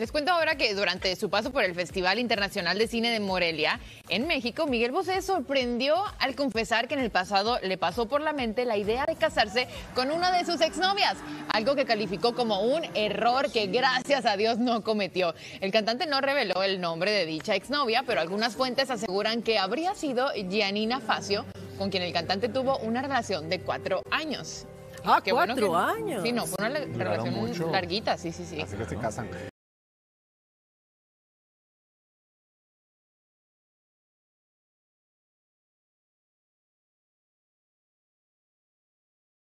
Les cuento ahora que durante su paso por el Festival Internacional de Cine de Morelia, en México, Miguel Bosé sorprendió al confesar que en el pasado le pasó por la mente la idea de casarse con una de sus exnovias, algo que calificó como un error que gracias a Dios no cometió. El cantante no reveló el nombre de dicha exnovia, pero algunas fuentes aseguran que habría sido Gianina Facio, con quien el cantante tuvo una relación de cuatro años. Ah, Qué bueno cuatro que- años. Sí, no, fue una relación mucho. larguita, sí, sí, sí. Así que se casan.